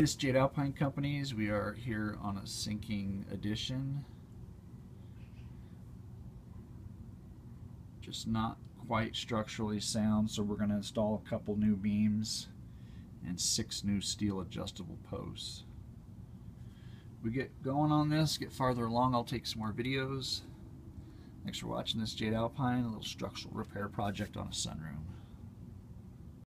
This Jade Alpine Companies. We are here on a sinking addition. Just not quite structurally sound, so we're going to install a couple new beams and six new steel adjustable posts. We get going on this, get farther along, I'll take some more videos. Thanks for watching this Jade Alpine, a little structural repair project on a sunroom.